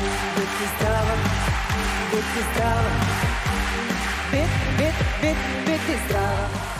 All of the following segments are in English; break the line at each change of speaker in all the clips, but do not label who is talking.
Bitch is zdrava, bitch is zdrava.
Bit, bit, is.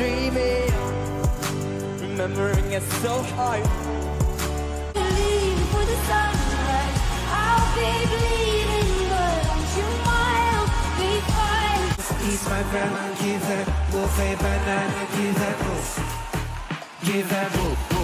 dreaming, remembering us so hard.
Believe for the sunrise, I'll be bleeding, but you miles be fine.
Eat my grandma, give that wolf a banana, give that wolf, give that wolf.